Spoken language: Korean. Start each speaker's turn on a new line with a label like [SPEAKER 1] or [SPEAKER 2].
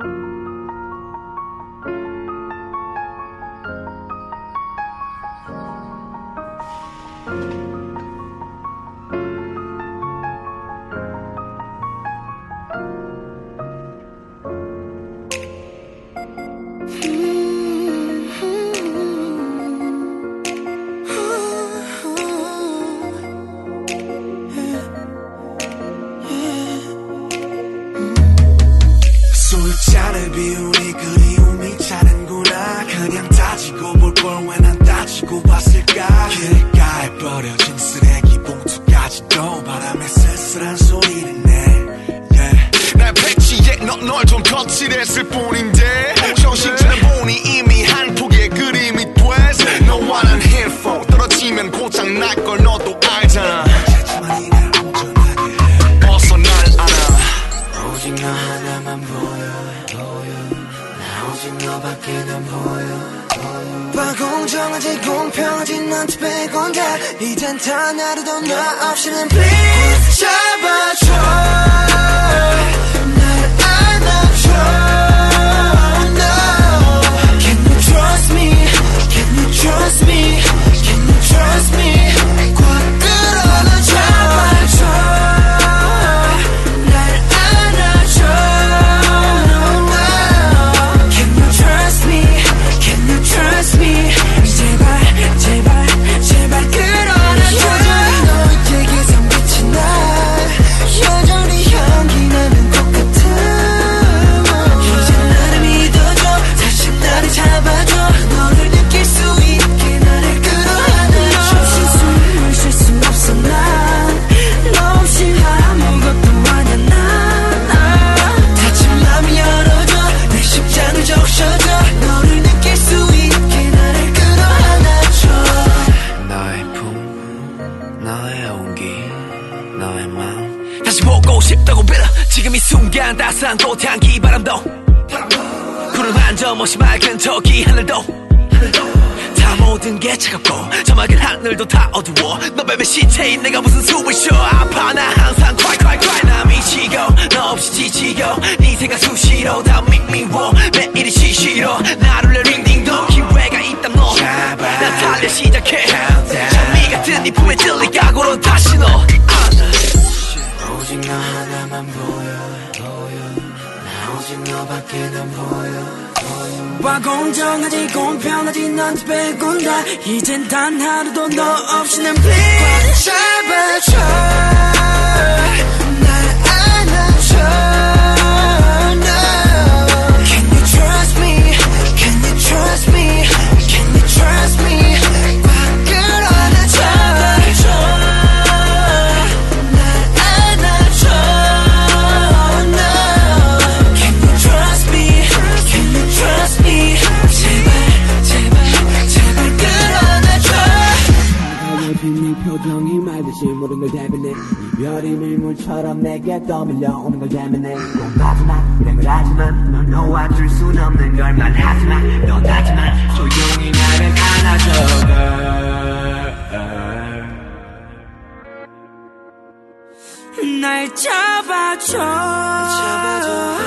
[SPEAKER 1] thank you 을비 공정하지 공평하지 넌트 빼곤 다. 이젠 단 하루도 나 없이는 please 잡아줘 이
[SPEAKER 2] 순간 따스한 꽃향기 바람도. 구름 한 점 없이 맑은 저기 하늘도. 다 모든 게 차갑고 저 맑은 하늘도 다 어두워. 너 뱀의 시체인 내가 무슨 숨을 쉬어. 아파. 나 항상 cry 나 미치고 너 없이 지치고 네 생각 수시로 다 미미워. 매일이 시시로. 나를 내 링딩도 기회가 있다면 너나 달려 시작해. 장미 같은 네 품에 들릴 각오로 다시 너. 아.
[SPEAKER 3] 오직 너 하나만 보여. 나 오직 너밖에 난 보여.
[SPEAKER 1] 와 공정하지 공평하지 넌 빼곤 다. 이젠 단 하루도 너 없이는 please 잡아줘 날
[SPEAKER 4] 네 표정이 말듯이 모든 걸 대변해 이별이 밀물처럼 내게 떠밀려오는 걸 공하지만 이런 걸 하지만 널 놓아줄 순 없는 걸 말하지만 넌 하지만 조용히 나를 안아줘.
[SPEAKER 1] 날 잡아줘 잡아줘